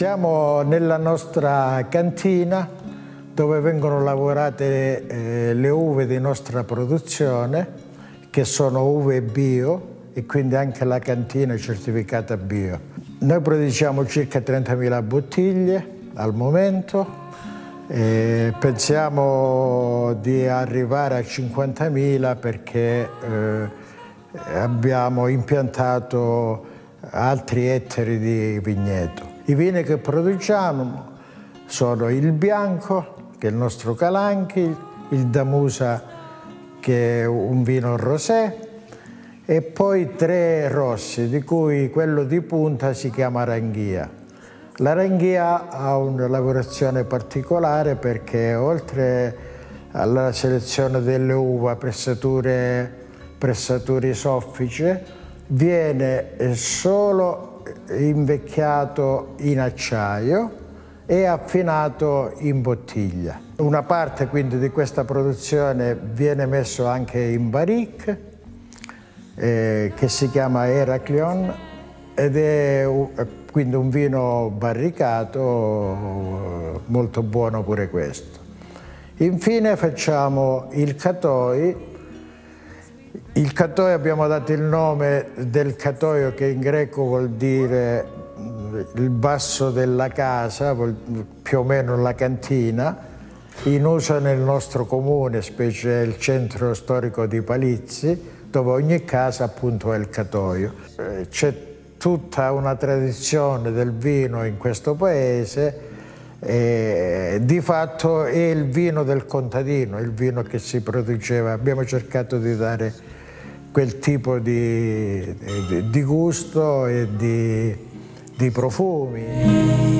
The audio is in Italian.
Siamo nella nostra cantina dove vengono lavorate eh, le uve di nostra produzione, che sono uve bio e quindi anche la cantina è certificata bio. Noi produciamo circa 30.000 bottiglie al momento, e pensiamo di arrivare a 50.000 perché eh, abbiamo impiantato altri ettari di vigneto. I vini che produciamo sono il bianco, che è il nostro Calanchi, il Damusa, che è un vino rosé, e poi tre rossi, di cui quello di punta si chiama Ranghia. La Ranghia ha una lavorazione particolare perché oltre alla selezione delle uva, pressature, pressature soffice, viene solo invecchiato in acciaio e affinato in bottiglia. Una parte quindi di questa produzione viene messo anche in barrique eh, che si chiama Heraclion ed è quindi un vino barricato molto buono pure questo. Infine facciamo il Catoi il catoio abbiamo dato il nome del catoio che in greco vuol dire il basso della casa, più o meno la cantina, in uso nel nostro comune, specie il centro storico di Palizzi, dove ogni casa appunto è il catoio. Eh, c'è tutta una tradizione del vino in questo paese e di fatto è il vino del contadino, il vino che si produceva. Abbiamo cercato di dare quel tipo di, di gusto e di, di profumi.